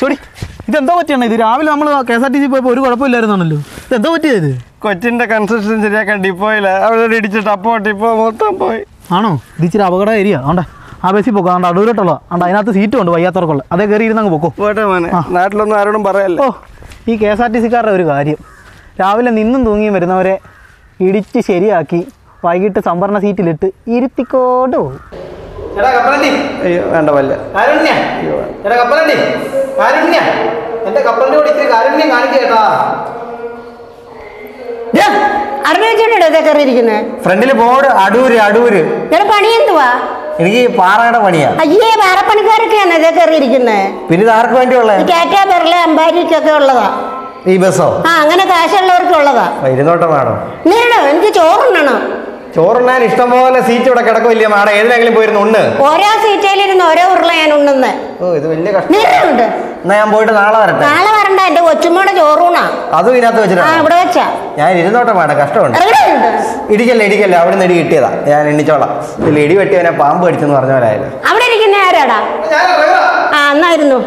Sorry ഇതെന്തോ പറ്റിയാണ്? ഇത് രാവിലെ നമ്മൾ K S R T C പോയപ്പോൾ ഒരു കുഴപ്പമില്ലായിരുന്നാണല്ലോ ഇതെന്തോ പറ്റിയത്? കൊച്ചിന്റെ കൺസ്ട്രക്ഷൻ ശരിയാക്കാൻ ഡിപ്പോയില്ല. അവിടെ ഇടിച്ചിട്ട് അപ്പോ ഡിപ്പോ മൊത്തം പോയി. ആണോ? ഇത് ഇച്ചിരി അപകട ഏരിയ ആണ്ട ആ ബസ്സിൽ പോക്കോ. ആണ്ട അടൂരോട്ടുള്ള ആണ്ട അതിനകത്ത് സീറ്റും ഉണ്ട് വയ്യാത്തവർക്കുള്ള. അതേ കയറി ഇരുന്നങ്ങ് പൊക്കോ. പോട്ടെ മോനെ. നാട്ടിലൊന്നും ആരോടും പറയല്ലേ? ഓ ഈ കെ എസ് ആർ ടി സിക്കാരുടെ ഒരു കാര്യം. രാവിലെ നിന്നും തൂങ്ങിയും വരുന്നവരെ ഇടിച്ച് ശരിയാക്കി വൈകിട്ട് സംഭരണ സീറ്റിലിട്ട് ഇരുത്തിക്കോട്ട് പോകും അയ്യോ വേണ്ട. വല്ല എന്റെ കപ്പലിന്റെ കൂടെ ഇത്തിരി കാരുണ്യം കാണിക്കേട്ടാ ഫ്രണ്ടിൽ ബോർഡ് അടൂര് അടൂര്. പണി എന്തുവാ? എനിക്ക് പാറയുടെ പണിയാ. അയ്യേ പാറപ്പണിക്കാരൊക്കെയാണ് ഇതേ കയറിയിരിക്കുന്നത് പിന്നെ ഇത് ആർക്ക് വേണ്ടിയുള്ള? ടാറ്റാ ടാറ്റ ബെർല അമ്പാരിക്കൊക്കെ ഉള്ളതാ. ഈ ബസ്സോ? ആ അങ്ങനെ കാശുള്ളവർക്കുള്ളതാ. ഇരുന്നോട്ടെ മാഡം. എനിക്ക് ചോറുണ്ണണം? ചോറുണ്ണാൻ ഇഷ്ടം പോലെ സീറ്റ് ഇവിടെ കിടക്കില്ല മാഡം? ഏതിനെങ്കിലും പോയിരുന്നു ഉണ്ട് ഓരോ സീറ്റയിലിരുന്ന് ഓരോ ഉരുള ഞാൻ ഉണ്ണുന്ന്. ഓ ഇത് വലിയ കഷ്ടം. എന്നാ ഞാൻ പോയിട്ട് നാളെ വരട്ടെ. നാളെ വരണ്ട എന്റെ കൊച്ചുമ്മയുടെ ചോറൂണാ. അതും ഇതിനകത്ത് ആ വെച്ചിട്ടാണ് ഇവിടെ വെച്ചാ. ഞാൻ ഇരുന്നോട്ടെ മാഡം കഷ്ടമുണ്ട്. എവിടെയുണ്ട് ഇടിക്കല്ല ഇടിക്കല്ലേ? അവിടെ നിന്ന് ഇടി കിട്ടിയതാ. ഞാൻ എണ്ണിച്ചോളാം. ഇതിൽ ഇടി വെട്ടിയവനെ പാമ്പ് കടിച്ചെന്ന് പറഞ്ഞ പോലെ ആയാലും അവിടെ ഇരിക്കുന്ന ആരാടാ? ആ എന്നായിരുന്നു